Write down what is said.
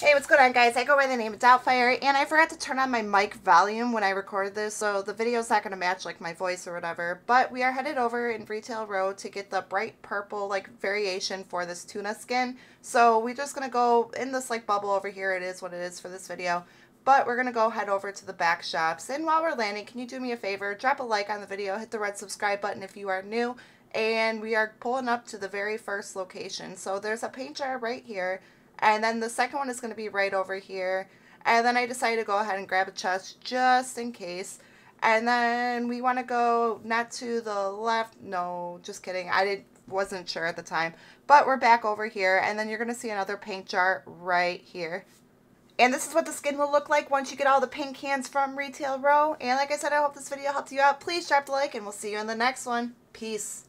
Hey, what's going on guys? I go by the name of Doubtfire and I forgot to turn on my mic volume when I recorded this so the video's not going to match like my voice or whatever. But we are headed over in Retail Row to get the brite purple like variation for this toona skin. So we're just going to go in this like bubble over here. It is what it is for this video. But we're going to go head over to the back shops. And while we're landing, can you do me a favor? Drop a like on the video. Hit the red subscribe button if you are new. And we are pulling up to the very first location. So there's a paint jar right here. And then the second one is going to be right over here. And then I decided to go ahead and grab a chest just in case. And then we want to go not to the left. No, just kidding. I did, wasn't sure at the time. But we're back over here. And then you're going to see another paint jar right here. And this is what the skin will look like once you get all the paint cans from Retail Row. And like I said, I hope this video helped you out. Please drop a like and we'll see you in the next one. Peace.